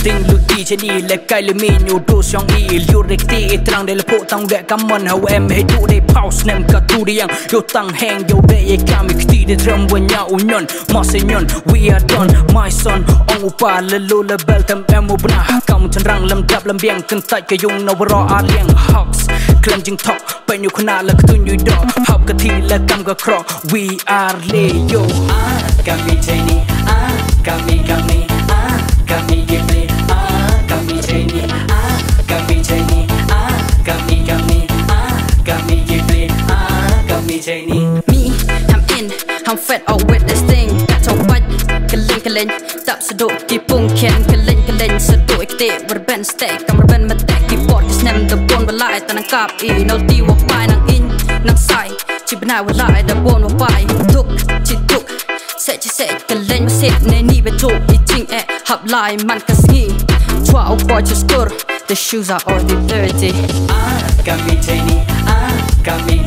Sting lụt lệ lệ mi ti trang lệ tăng em. Nem tu yang. Yo tăng hang yo drum Mà se we are done. My son Ông upa lệ lô lệ bel thêm em u bna. Chân răng lâm dap, lâm biang cân tay cái dung nào rõ a liang. Hawks Clem jing talk bên nhu khả nà lệ tun nhu đo Học cả thi lệ cam gà cro we are lệ yo. Ah, kami ni. Ah, kami kami Ah, kami entertaining Me I'm in I'm fed up with this thing กะชอบวัดกะเล่นกันเล่นตับสะดุกกี่ปุ่งเข็นกันเล่นกันเล่นสะดุกอีกเตะวรเป็นสเต็กกำรเป็นมาแตกกี่ปอดกะแนมตะบนวลายตะนังกาบอีนอตีว่าไปนางอินนางใสชิบนายวลายตะบนว่าไปทุกชิทุกเสะชิเสะกันเล่นมาเสร็จในนี่ไปถูกอีจริงแอะหับไลามันกะสีชัวเอาปอดจะสกุล The shoes are already dirty Ah got me Janie I got me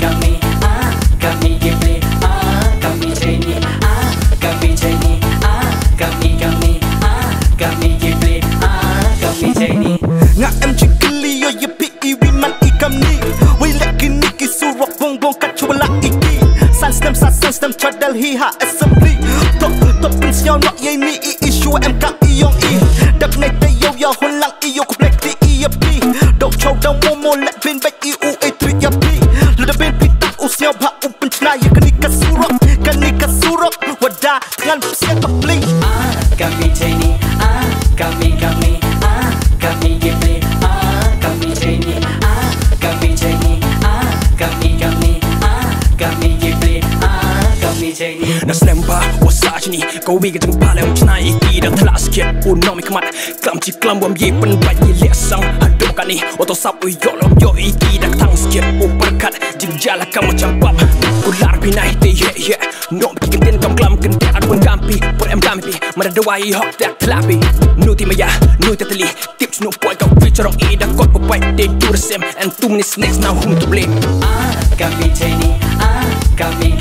kami kami ah kami Jenny ah kami ngã em chỉ cần liyo ye pi i wi man ni we la ki ni ki su rock vong vong ka chu la i ki san stem sa san stem assembly. Top top prince e, e, e, yo not ye ni issue em ka i yong i dak này te yo lang i yo ko black ti i ye pi dok chou dong mo mo la vin back i u e tri ya pi bin pi tak u seo ba u Snaja knika surok, knika surok Wadah dengan siapa beli Ah, kami Jenny, ah, kami kami Ah, kami Ghibli, ah, kami Jenny Ah, kami Jenny, ah, kami kami Ah, kami Ghibli, ah, kami Jenny Nas lemba, wasajni, kau wigi tengah palem Cenai tidak telah sikit, unomi kemat Kelam ciklam buam ye penbayi lesang Hadum kani, otosap uyolom yoi tidak tang sikit Upar jala kama champa Ular pinahite yeah yeah. No kikintin kam klam kente arwan kampi Por em dampi Maradawai hok tak telapi. Nuti maya nuti tali Tips no boy kau feature on ida Kot papai they do the same And two minutes next now whom to blame? Ah kami tini ah kami